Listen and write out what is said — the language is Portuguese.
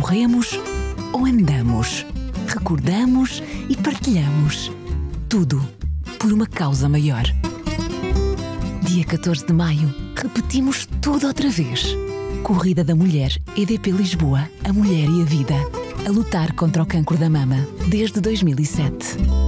corremos ou andamos, recordamos e partilhamos. Tudo por uma causa maior. Dia 14 de maio, repetimos tudo outra vez. Corrida da Mulher EDP Lisboa, a mulher e a vida. A lutar contra o cancro da mama desde 2007.